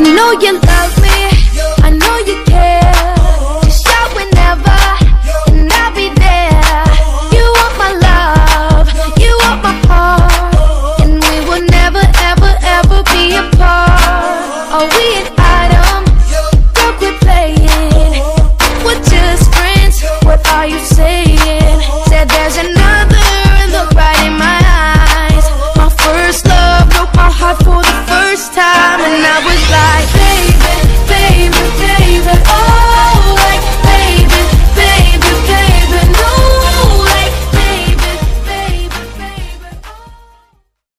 You know you love me, I know you care. Just shout whenever, and I'll be there. You want my love, you want my heart, and we will never, ever, ever be apart. Are we an item? Don't quit playing. We're just friends. What are you?